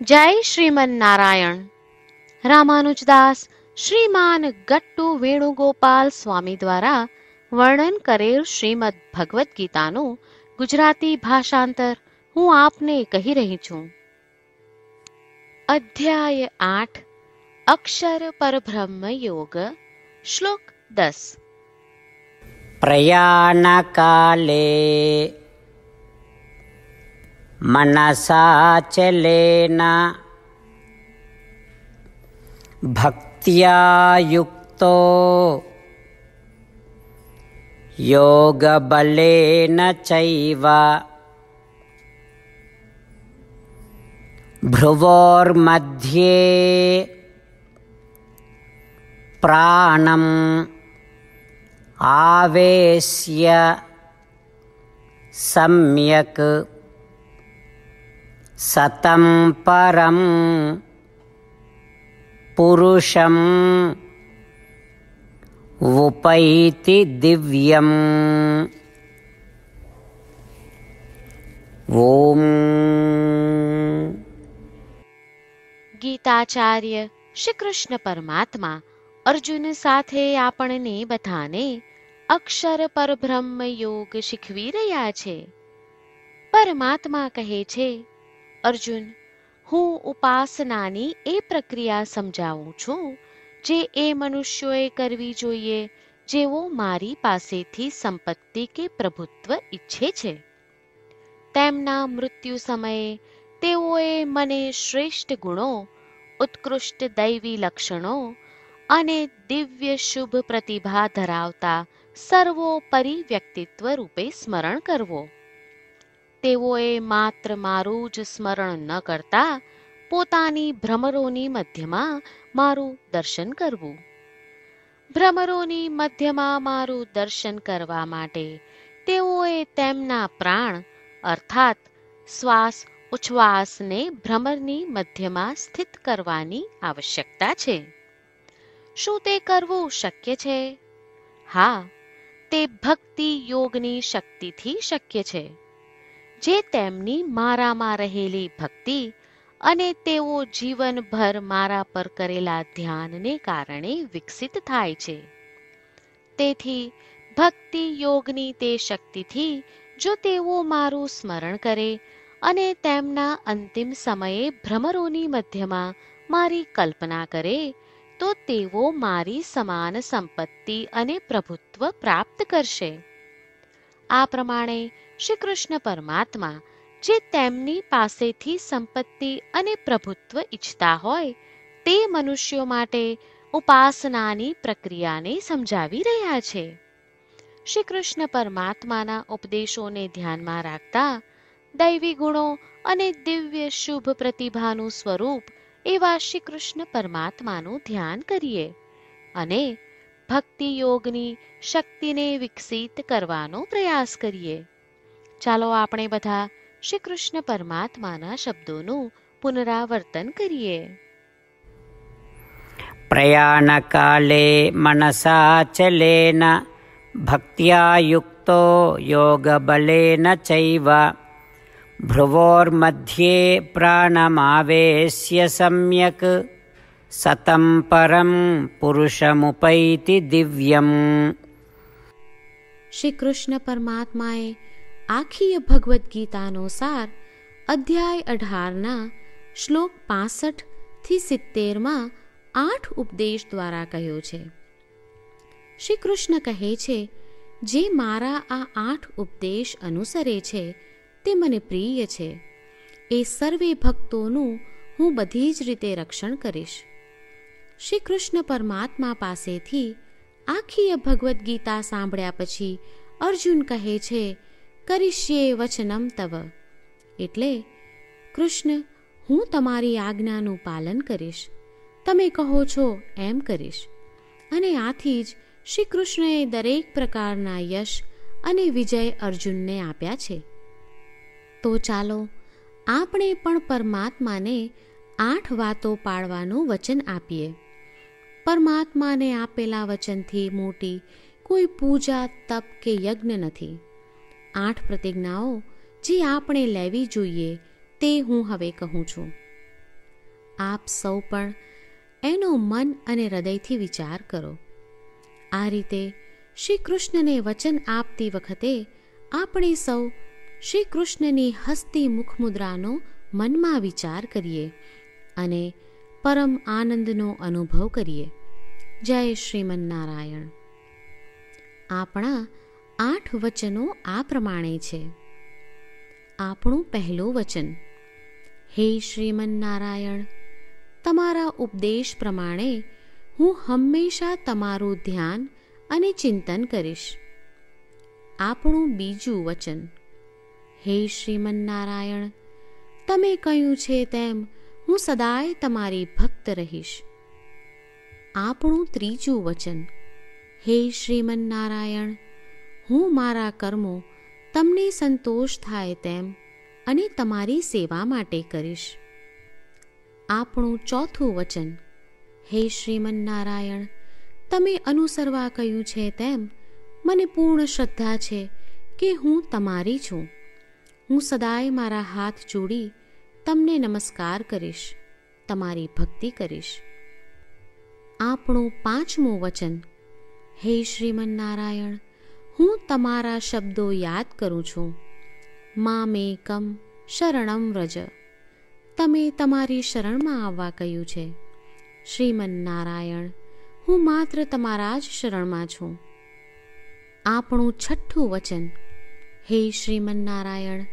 જય શ્રીમન નારાયણ રામાનુજદાસ શ્રીમાન ગટ્ટુ વેણુગોપાલ સ્વામી દ્વારા વર્ણન કરેલ શ્રીમદ ભગવદ્ ગીતાનું ગુજરાતી ભાષાંતર હું આપને કહી રહી છું. અધ્યાય આઠ, અક્ષર પરબ્રહ્મ યોગ, શ્લોક દસ. પ્રયાણ કાલે मनसाचलेन भक्त्या युक्तो। योगबलेन चैव। भ्रुवोर्मध्ये प्राणम् आवेश्य सम्यक् सतं परं पुरुषम् उपैति दिव्यम् ॐ ગીતાચાર્ય શ્રી કૃષ્ણ પરમાત્મા અર્જુન સાથે આપણને બધાને અક્ષર પરબ્રહ્મ યોગ શીખવી રહ્યા છે પરમાત્મા કહે છે અર્જુન, હું ઉપાસનાની એ પ્રક્રિયા સમજાવું છું જે એ મનુષ્યોએ કરવી જોઈએ જેઓ મારી પાસેથી સંપત્તિ કે પ્રભુત્વ ઈચ્છે છે. તેમના મૃત્યુ સમયે તેઓએ મને શ્રેષ્ઠ ગુણો, ઉત્કૃષ્ટ દૈવી લક્ષણો અને દિવ્ય શુભ પ્રતિભા ધરાવતા સર્વોપરી વ્યક્તિત્વ રૂપે સ્મરણ કરવો. તેઓએ માત્ર મારું જ સ્મરણ ન કરતા, પોતાની ભ્રમરોની મધ્યમાં મારું દર્શન કરવું. ભ્રમરોની મધ્યમાં મારું દર્શન કરવા માટે તેઓએ તેમના પ્રાણ, અર્થાત શ્વાસ ઉચ્છ્વાસને ભ્રમરની મધ્યમાં સ્થિત કરવાની આવશ્યકતા છે. શું તે કરવું શક્ય છે? હા, તે ભક્તિ યોગની શક્તિથી શક્ય છે. જે તેમની મારામાં રહેલી ભક્તિ અને તેઓ જીવનભર મારા પર કરેલા ધ્યાનને કારણે વિકસિત થાય છે. તેથી ભક્તિ યોગની તે શક્તિથી જો તેઓ મારું સ્મરણ કરે અને તેમના અંતિમ સમયે ભ્રમરોની મધ્યમાં મારી કલ્પના કરે, તો તેઓ મારી સમાન સંપત્તિ અને પ્રભુત્વ પ્રાપ્ત કરશે. આ પ્રમાણે શ્રી કૃષ્ણ પરમાત્મા, જે તેમની પાસેથી સંપત્તિ અને પ્રભુત્વ ઈચ્છતા હોય, તે મનુષ્યો માટે ઉપાસનાની પ્રક્રિયાને સમજાવી રહ્યા છે. શ્રી કૃષ્ણ પરમાત્માના ઉપદેશોને ધ્યાનમાં રાખતા દૈવી ગુણો અને દિવ્ય શુભ પ્રતિભાનું સ્વરૂપ એવા શ્રી કૃષ્ણ પરમાત્માનું ધ્યાન કરીએ અને ભક્તિ યોગની શક્તિને વિકસિત કરવાનો પ્રયાસ કરીએ. ચાલો આપણે બધા શ્રી કૃષ્ણ પરમાત્માના શબ્દોનું પુનરાવર્તન કરીએ. પ્રયાણકાલે મનસા ચલેન ભક્ત્યા યુક્તો યોગબલેન ચૈવ. ભ્રુવોર્મધ્યે પ્રાણમાવેશ્ય સમ્યક સતમ પરમ પુરુષમુપૈતિ દિવ્યમ. શ્રી કૃષ્ણ પરમાત્માએ આખી ભગવદ્ ગીતાનો સાર અધ્યાય અઢારના શ્લોક પાસઠથી સિત્તેરમાં આઠ ઉપદેશ દ્વારા કહ્યો છે. શ્રી કૃષ્ણ કહે છે, જે મારા આ આઠ ઉપદેશ અનુસરે છે, તે મને પ્રિય છે. એ સર્વે ભક્તોનું હું બધી જ રીતે રક્ષણ કરીશ. શ્રી કૃષ્ણ પરમાત્મા પાસેથી આખી ભગવદ્ ગીતા સાંભળ્યા પછી અર્જુન કહે છે કરીશ્યે વચનમ તવ. એટલે કૃષ્ણ, હું તમારી આજ્ઞાનું પાલન કરીશ. તમે કહો છો એમ કરીશ. અને આથી જ શ્રી કૃષ્ણએ દરેક પ્રકારના યશ અને વિજય અર્જુનને આપ્યા છે. તો ચાલો, આપણે પણ પરમાત્માને આઠ વાતો પાળવાનું વચન આપીએ. પરમાત્માને આપેલા વચનથી મોટી કોઈ પૂજા, તપ કે યજ્ઞ નથી. આઠ પ્રતિજ્ઞાઓ જે આપણે લેવી જોઈએ તે હું હવે કહું છું. આપ સૌ પણ એનો મન અને હૃદયથી વિચાર કરો. આ રીતે શ્રી કૃષ્ણને વચન આપતી વખતે આપણે સૌ શ્રી કૃષ્ણની હસ્તી મુખમુદ્રાનો મનમાં વિચાર કરીએ અને પરમ આનંદનો અનુભવ કરીએ. જય શ્રીમન્નારાયણ. આપણા આઠ વચનો આ પ્રમાણે છે. આપણું પહેલું વચન, હે શ્રીમન્નારાયણ, તમારા ઉપદેશ પ્રમાણે હું હંમેશા તમારું ધ્યાન અને ચિંતન કરીશ. આપણું બીજું વચન, હે શ્રીમન્નારાયણ, તમે કહ્યું છે તેમ હું સદાય તમારી ભક્ત રહીશ. આપણું ત્રીજું વચન, હે શ્રીમન્નારાયણ હું મારા કર્મો તમને સંતોષ થાય તેમ અને તમારી સેવા માટે કરીશ. આપણું ચોથું વચન, હે શ્રીમન્નારાયણ, તમે અનુસરવા કહ્યું છે તેમ મને પૂર્ણ શ્રદ્ધા છે કે હું તમારી છું. હું સદાય મારા હાથ જોડી તમને નમસ્કાર કરીશ, તમારી ભક્તિ કરીશ. આપણું પાંચમું વચન, હે શ્રીમન્નારાયણ હું તમારા શબ્દો યાદ કરું છું. મા મેકમ શરણમ વ્રજ. તમે તમારી શરણમાં આવવા કહ્યું છે. શ્રીમન્નારાયણ, હું માત્ર તમારા જ શરણમાં છું. આપણું છઠ્ઠું વચન. હે શ્રીમન નારાયણ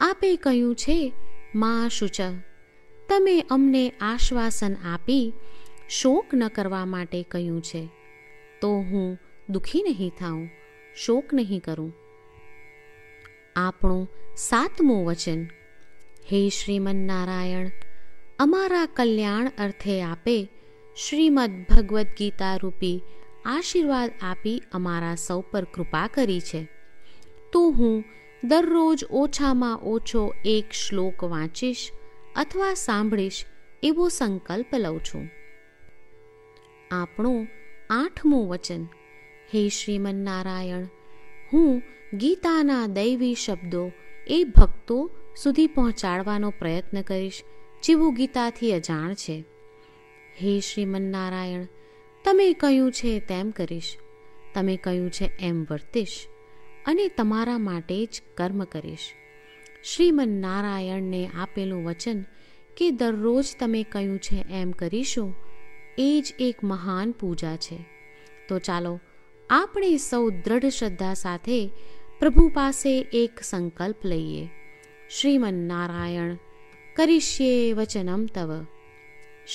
આપે કહ્યું છે, મા શુચ. તમે અમને આશ્વાસન આપી શોક ન કરવા માટે કહ્યું છે. તો હું દુઃખી નહીં થાઉં. શોક નહીં કરું. આપણું સાતમું વચન, હે શ્રીમન્નારાયણ, અમારા કલ્યાણ અર્થે આપે શ્રીમદ ભગવદ્ ગીતા રૂપી આશીર્વાદ આપી અમારા સૌ પર કૃપા કરી છે. તો હું દરરોજ ઓછામાં ઓછો એક શ્લોક વાંચીશ અથવા સાંભળીશ એવો સંકલ્પ લઉં છું. આપણું આઠમું વચન હે શ્રીમન્નારાયણ, હું ગીતાના દૈવી શબ્દો એ ભક્તો સુધી પહોંચાડવાનો પ્રયત્ન કરીશ જેવું ગીતાથી અજાણ છે. હે શ્રીમન્નારાયણ, તમે કહ્યું છે તેમ કરીશ. તમે કહ્યું છે એમ વર્તીશ અને તમારા માટે જ કર્મ કરીશ. શ્રીમન્નારાયણને આપેલું વચન કે દરરોજ તમે કહ્યું છે એમ કરીશું એ જ એક મહાન પૂજા છે. તો ચાલો આપણે સૌ દ્રઢ શ્રદ્ધા સાથે પ્રભુ પાસે એક સંકલ્પ લઈએ. શ્રીમન્નારાયણ, કરીશ્યે વચનમ તવ.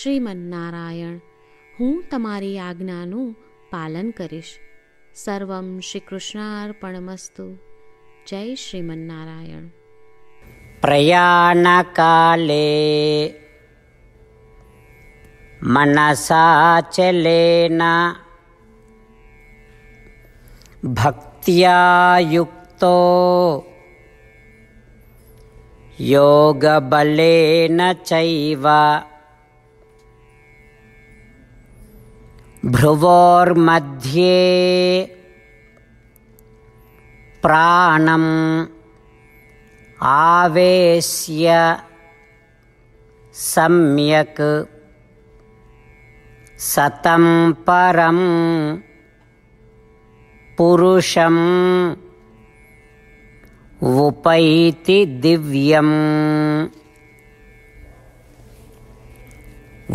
શ્રીમન્નારાયણ, હું તમારી આજ્ઞાનું પાલન કરીશ. સર્વમ શ્રીકૃષ્ણાર્પણમસ્તુ. જય શ્રીમન્નારાયણ. પ્રયાણકાલે મનસા ચલેના भक्त्या युक्तो योगबलेन चैव भ्रुवोर्मध्ये प्राणम् आवेश्य सम्यक् सतं परं पुरुषम् उपैति दिव्यम्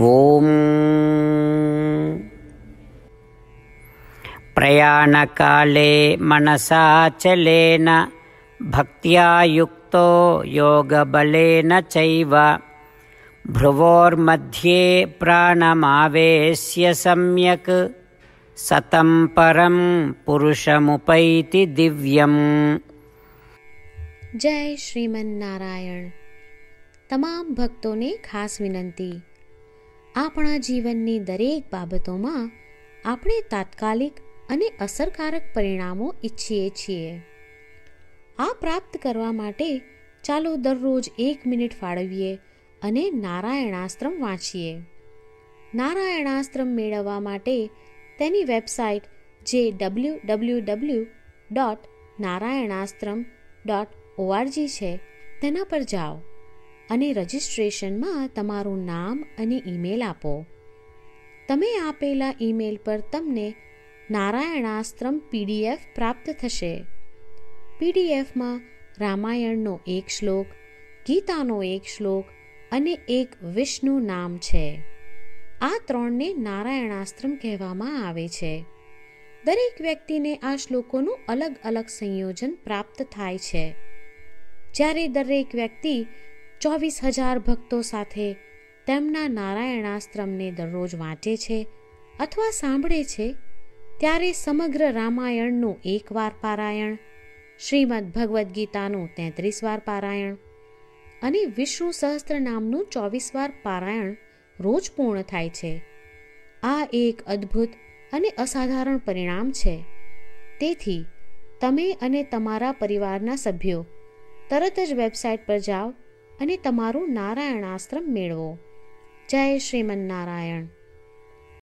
ॐ प्रयाणकाले मनसाचलेन भक्त्या युक्तो योगबलेन चैव भ्रुवोर्मध्ये प्राणमावेश्य सम्यक् सतं परं पुरुषमुपैति दिव्यम् જય શ્રીમન્નારાયણ તમામ ભક્તોને ખાસ વિનંતી આપણા જીવનની દરેક બાબતોમાં આપણે તાત્કાલિક અને અસરકારક પરિણામો ઈચ્છીએ છીએ આ પ્રાપ્ત કરવા માટે ચાલો દરરોજ એક મિનિટ ફાળવીએ અને નારાયણાસ્ત્રમ વાંચીએ નારાયણાસ્ત્રમ મેળવવા માટે તેની વેબસાઇટ જે W W W dot Narayanastram dot ORG છે. તેના પર જાઓ અને રજિસ્ટ્રેશનમાં તમારું નામ અને ઈમેલ આપો. તમે આપેલા ઈમેલ પર તમને નારાયણાસ્ત્રમ પીડીએફ પ્રાપ્ત થશે. પીડીએફમાં રામાયણનો એક શ્લોક, ગીતાનો એક શ્લોક અને એક વિષ્ણુ નામ છે. આ ત્રણને નારાયણાસ્ત્રમ કહેવામાં આવે છે. દરેક વ્યક્તિને આ શ્લોકોનું અલગ અલગ સંયોજન પ્રાપ્ત થાય છે. જ્યારે દરેક વ્યક્તિ ચોવીસ હજાર ભક્તો સાથે તેમના નારાયણાસ્ત્રમને દરરોજ વાંચે છે અથવા સાંભળે છે, ત્યારે સમગ્ર રામાયણનું એક વાર પારાયણ, શ્રીમદ ભગવદ્ ગીતાનું તેત્રીસ વાર પારાયણ અને વિષ્ણુ સહસ્ત્ર નામનું ચોવીસ વાર પારાયણ રોજ પૂર્ણ થાય છે. આ એક અદ્ભુત અને અસાધારણ પરિણામ છે. તેથી, તમે અને તમારા પરિવારના સભ્યો તરત જ વેબસાઇટ પર જાઓ અને તમારું નારાયણાશ્રમ મેળવો. જય શ્રીમન નારાયણ.